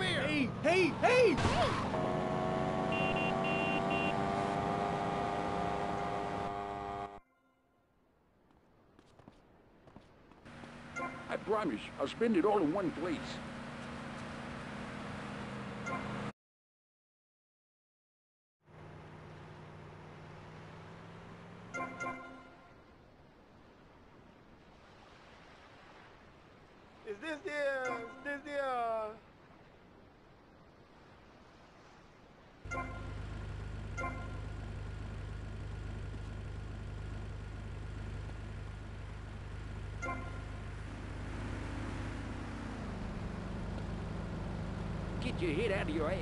Hey, hey, hey! I promise, I'll spend it all in one place. Is this the, uh, this the, uh... Get your head out of your ass.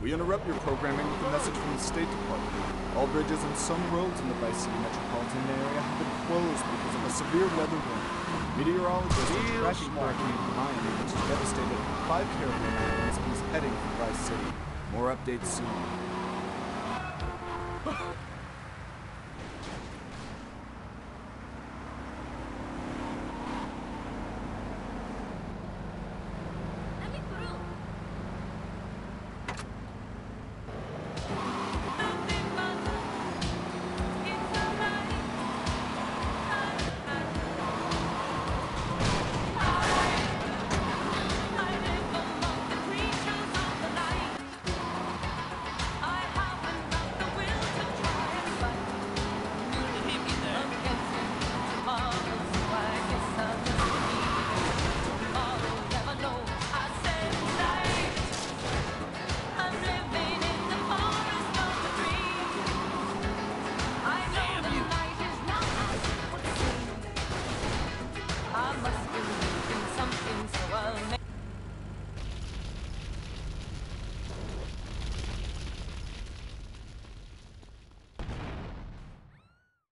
We interrupt your programming with a message from the State Department. All bridges and some roads in the Vice City metropolitan area have been closed because of a severe weather warning. Meteorologists are tracking. Hurricane Hermione, which has devastated five Caribbean islands and is heading for Vice City. More updates soon.